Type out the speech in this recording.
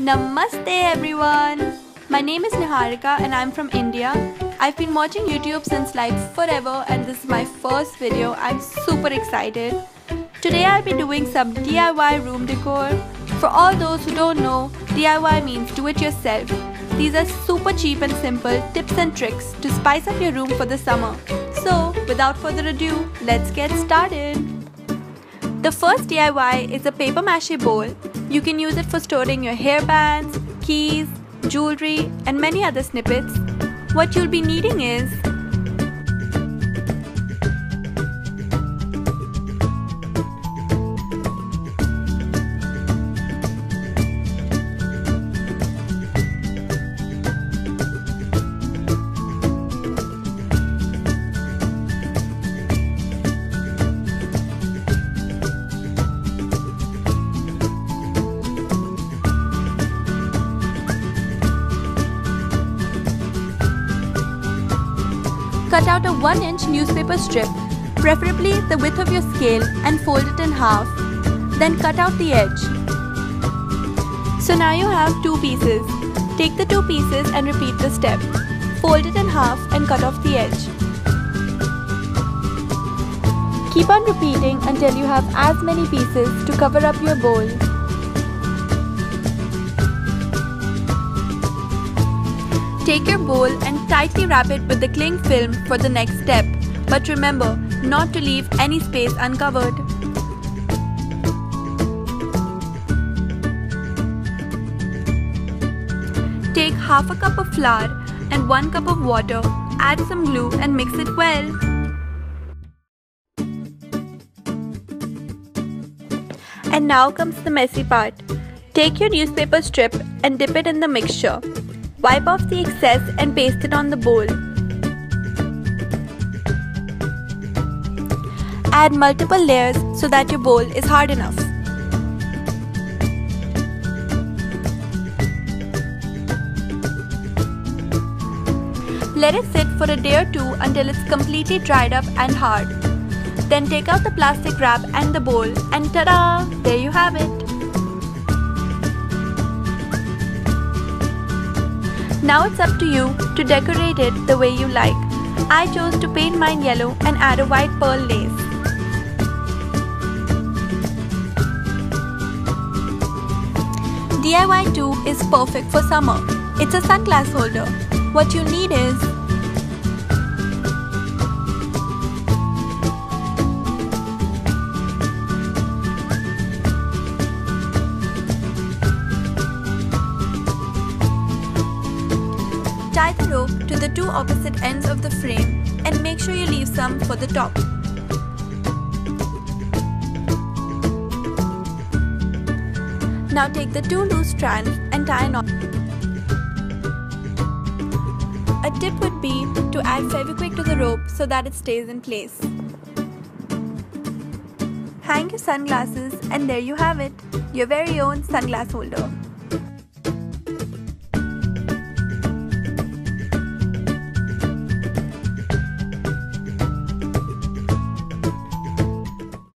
Namaste everyone! My name is Niharica and I'm from India. I've been watching YouTube since like forever and this is my first video. I'm super excited. Today I'll be doing some DIY room decor. For all those who don't know, DIY means do it yourself. These are super cheap and simple tips and tricks to spice up your room for the summer. So, without further ado, let's get started. The first DIY is a paper mache bowl you can use it for storing your hairbands, keys, jewelry, and many other snippets. What you'll be needing is Cut out a 1 inch newspaper strip, preferably the width of your scale and fold it in half. Then cut out the edge. So now you have two pieces. Take the two pieces and repeat the step. Fold it in half and cut off the edge. Keep on repeating until you have as many pieces to cover up your bowl. Take your bowl and tightly wrap it with the cling film for the next step. But remember not to leave any space uncovered. Take half a cup of flour and 1 cup of water, add some glue and mix it well. And now comes the messy part. Take your newspaper strip and dip it in the mixture. Wipe off the excess and paste it on the bowl. Add multiple layers so that your bowl is hard enough. Let it sit for a day or two until it's completely dried up and hard. Then take out the plastic wrap and the bowl and ta-da! There you have it. Now it's up to you to decorate it the way you like. I chose to paint mine yellow and add a white pearl lace. DIY 2 is perfect for summer. It's a sunglass holder. What you need is Tie the rope to the two opposite ends of the frame and make sure you leave some for the top. Now take the two loose strands and tie a knot. A tip would be to add Fevikwik to the rope so that it stays in place. Hang your sunglasses and there you have it, your very own sunglass holder.